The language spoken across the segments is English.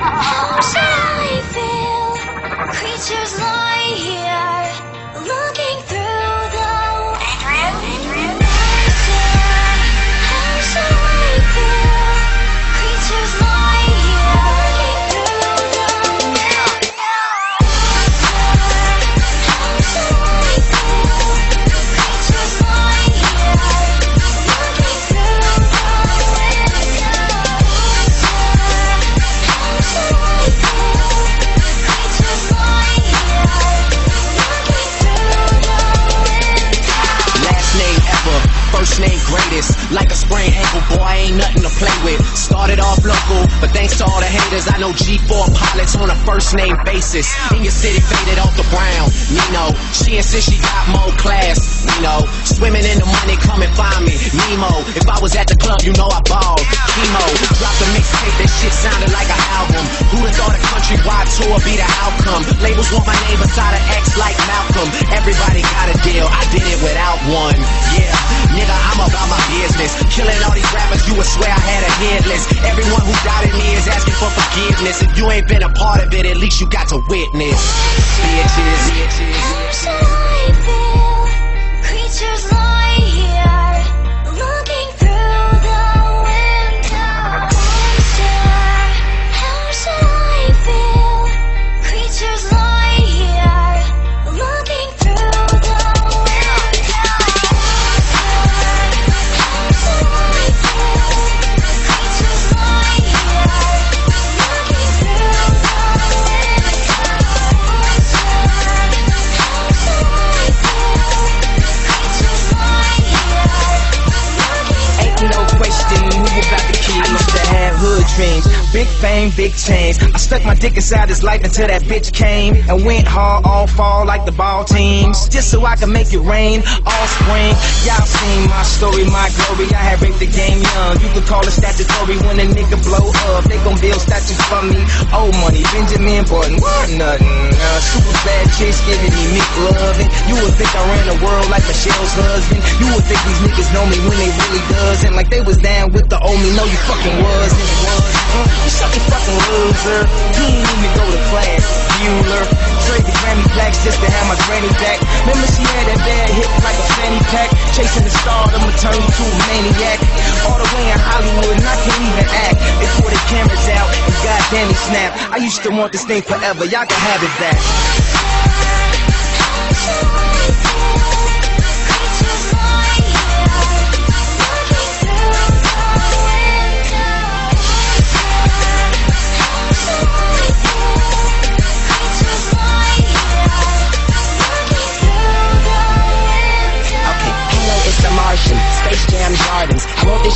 How should I feel? Creatures lie here, thanks to all the haters, I know G4 pilots on a first name basis. In your city, faded off the ground. Nino, she insists she got more class. Nino, swimming in the money, come and find me. Nemo, if I was at the club, you know I balled. Chemo, dropped a mixtape, that shit sounded like an album. Who'd have thought a countrywide tour be the outcome? Labels want my name beside an X rappers, you would swear I had a hit list. Everyone who doubted me is asking for forgiveness. If you ain't been a part of it, at least you got to witness. Bitches, bitches. Dreams, big fame, big change. I stuck my dick inside his life until that bitch came and went hard all fall like the ball teams, just so I could make it rain all spring. Y'all seen my story, my glory. I had raped the game young. You could call it statutory when a nigga blow up. They gon' build statues for me. Old money, Benjamin Button, what nothing. Uh, super bad chicks giving me meat loving. You would think I ran the world like Michelle's husband. You would think these niggas know me when they really doesn't. Like they was down with the old me. No, you fucking wasn't. Uh, you such a fucking loser. You ain't even go to class. Bueller. Trade the Grammy plaques just to have my granny back. Remember she had that bad hip like a fanny pack. Chasing the star, I'ma turn you to a maniac. All the way in Hollywood and I can't even act. They pull the cameras out and goddamn it snap. I used to want this thing forever. Y'all can have it back.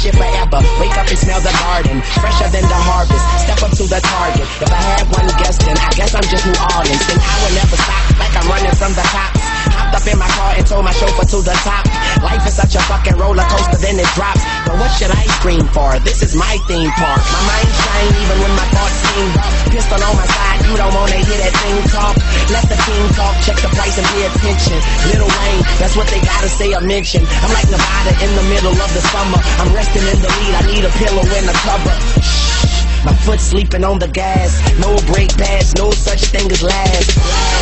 Shit forever. Wake up and smell the garden. Fresher than the harvest. Step up to the target. If I had one guess, then I guess I'm just New Orleans. Then I would never then it drops. But what should I scream for? This is my theme park. My mind shine even when my thoughts seem rough. Pistol on my side, you don't wanna hear that thing talk. Let the king talk, check the price and pay attention. Lil Wayne, that's what they gotta say or mention. I'm like Nevada in the middle of the summer. I'm resting in the lead, I need a pillow and a cover. Shh, my foot sleeping on the gas. No brake pads, no such thing as last.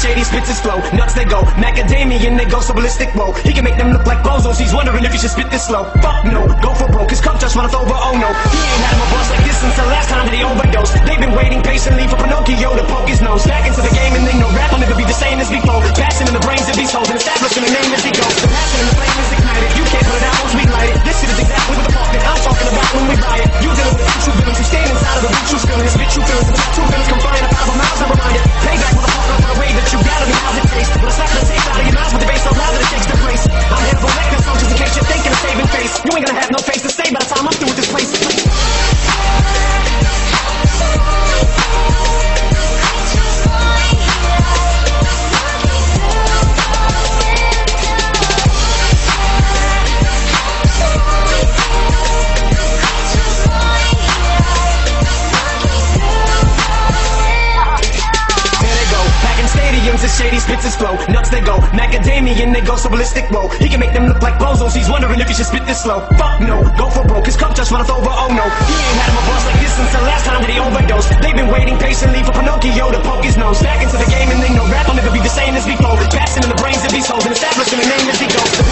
Shady spits his flow. Nuts they go, macadamian they go so ballistic. Whoa, he can make them look like bozos. He's wondering if he should spit this slow. Fuck no, go for broke. His cup just runneth over. Oh no, he ain't had him a bust like this since the last time that he overdosed. They've been waiting patiently for Pinocchio to poke his nose back into the game, and they know rap will never be the same as before. Passion in the brains of these hoes and establishing a name as he goes. The passion and the flame is ignited. Hits his flow. Nuts they go, macadamian they go so ballistic. Whoa, he can make them look like bozos. He's wondering if he should spit this slow. Fuck no, go for broke. His cup just runneth over. Oh no, he ain't had him a boss like this since the last time that he overdosed. They've been waiting patiently for Pinocchio to poke his nose. Back into the game and they know rap will never be the same as before. Passing in the brains of these hoes and establishing a name as he goes.